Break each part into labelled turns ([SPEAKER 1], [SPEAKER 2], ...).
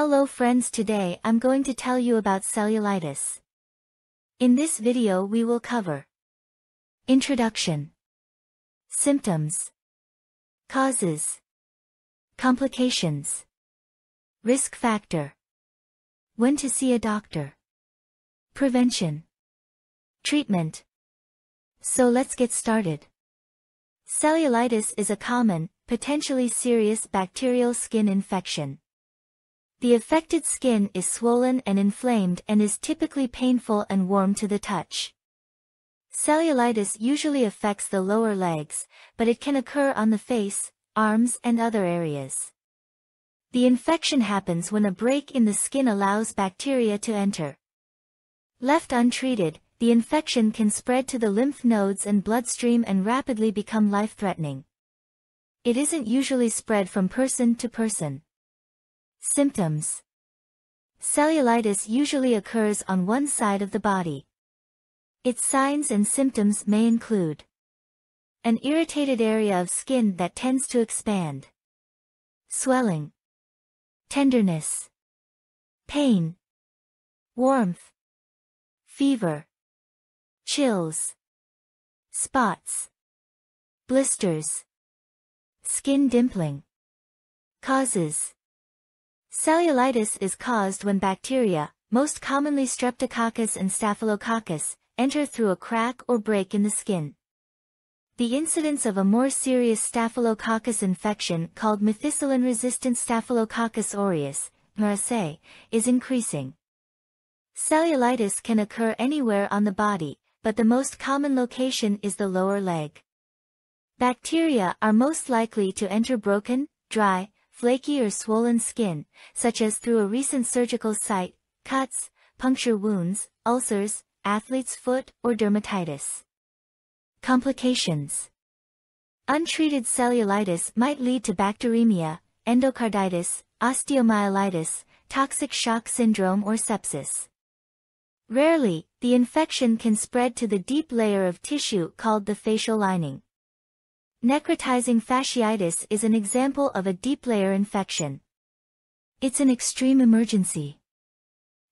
[SPEAKER 1] Hello friends today I'm going to tell you about cellulitis. In this video we will cover Introduction Symptoms Causes Complications Risk factor When to see a doctor Prevention Treatment So let's get started. Cellulitis is a common, potentially serious bacterial skin infection. The affected skin is swollen and inflamed and is typically painful and warm to the touch. Cellulitis usually affects the lower legs, but it can occur on the face, arms and other areas. The infection happens when a break in the skin allows bacteria to enter. Left untreated, the infection can spread to the lymph nodes and bloodstream and rapidly become life-threatening. It isn't usually spread from person to person. Symptoms. Cellulitis usually occurs on one side of the body. Its signs and symptoms may include an irritated area of skin that tends to expand, swelling, tenderness, pain, warmth, fever, chills, spots, blisters, skin dimpling. Causes Cellulitis is caused when bacteria, most commonly Streptococcus and Staphylococcus, enter through a crack or break in the skin. The incidence of a more serious Staphylococcus infection called methicillin-resistant Staphylococcus aureus, MRSA, is increasing. Cellulitis can occur anywhere on the body, but the most common location is the lower leg. Bacteria are most likely to enter broken, dry, flaky or swollen skin, such as through a recent surgical site, cuts, puncture wounds, ulcers, athlete's foot, or dermatitis. Complications Untreated cellulitis might lead to bacteremia, endocarditis, osteomyelitis, toxic shock syndrome or sepsis. Rarely, the infection can spread to the deep layer of tissue called the fascial lining. Necrotizing fasciitis is an example of a deep layer infection. It's an extreme emergency.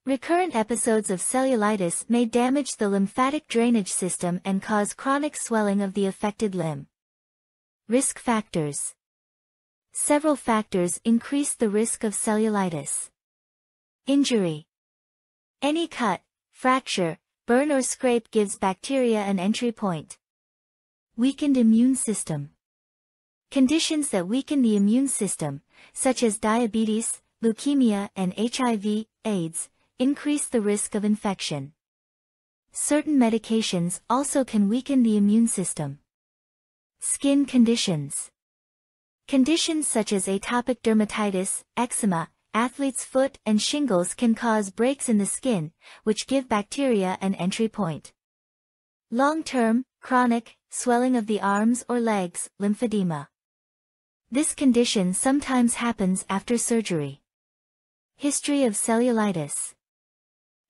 [SPEAKER 1] Recurrent episodes of cellulitis may damage the lymphatic drainage system and cause chronic swelling of the affected limb. Risk factors. Several factors increase the risk of cellulitis. Injury. Any cut, fracture, burn or scrape gives bacteria an entry point. Weakened immune system. Conditions that weaken the immune system, such as diabetes, leukemia and HIV, AIDS, increase the risk of infection. Certain medications also can weaken the immune system. Skin conditions. Conditions such as atopic dermatitis, eczema, athlete's foot and shingles can cause breaks in the skin, which give bacteria an entry point. Long-term, chronic, swelling of the arms or legs, lymphedema. This condition sometimes happens after surgery. History of cellulitis.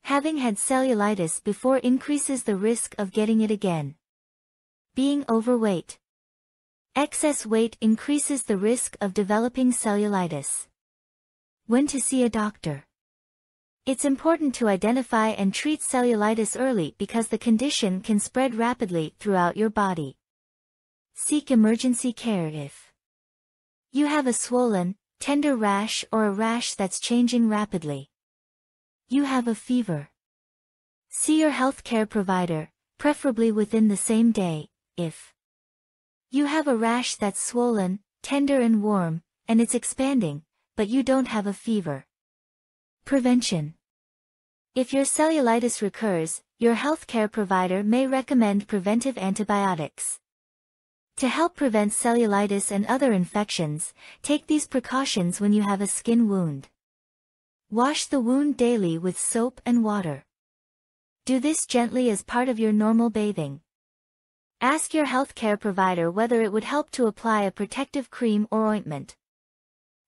[SPEAKER 1] Having had cellulitis before increases the risk of getting it again. Being overweight. Excess weight increases the risk of developing cellulitis. When to see a doctor. It's important to identify and treat cellulitis early because the condition can spread rapidly throughout your body. Seek emergency care if you have a swollen, tender rash or a rash that's changing rapidly. You have a fever. See your healthcare provider, preferably within the same day, if you have a rash that's swollen, tender and warm, and it's expanding, but you don't have a fever. Prevention if your cellulitis recurs, your healthcare provider may recommend preventive antibiotics. To help prevent cellulitis and other infections, take these precautions when you have a skin wound. Wash the wound daily with soap and water. Do this gently as part of your normal bathing. Ask your healthcare provider whether it would help to apply a protective cream or ointment.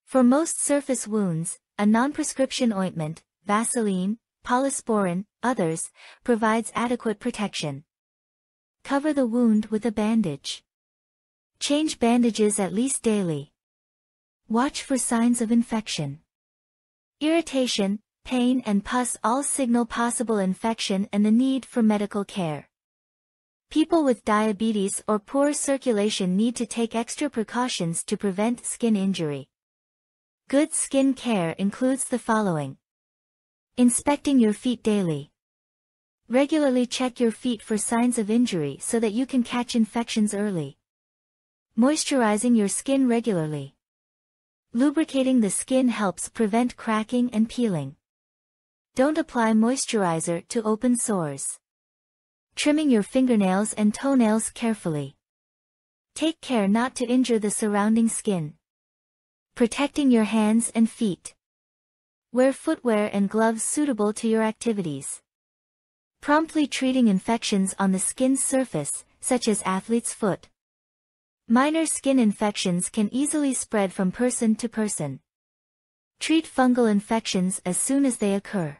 [SPEAKER 1] For most surface wounds, a non-prescription ointment, Vaseline, Polysporin, others, provides adequate protection. Cover the wound with a bandage. Change bandages at least daily. Watch for signs of infection. Irritation, pain and pus all signal possible infection and the need for medical care. People with diabetes or poor circulation need to take extra precautions to prevent skin injury. Good skin care includes the following. Inspecting your feet daily. Regularly check your feet for signs of injury so that you can catch infections early. Moisturizing your skin regularly. Lubricating the skin helps prevent cracking and peeling. Don't apply moisturizer to open sores. Trimming your fingernails and toenails carefully. Take care not to injure the surrounding skin. Protecting your hands and feet. Wear footwear and gloves suitable to your activities. Promptly treating infections on the skin's surface, such as athlete's foot. Minor skin infections can easily spread from person to person. Treat fungal infections as soon as they occur.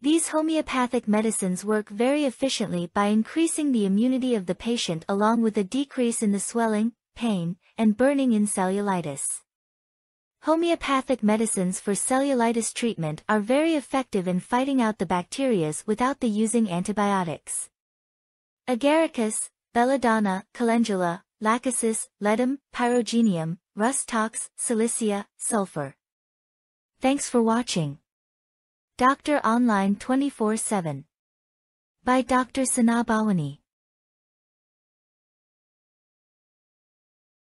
[SPEAKER 1] These homeopathic medicines work very efficiently by increasing the immunity of the patient along with a decrease in the swelling, pain, and burning in cellulitis. Homeopathic medicines for cellulitis treatment are very effective in fighting out the bacterias without the using antibiotics. Agaricus, belladonna, calendula, lachesis, ledum, pyrogenium, rustox, silicea, sulfur. Thanks for watching. Doctor Online 24-7. By Dr. Sana Bhawani.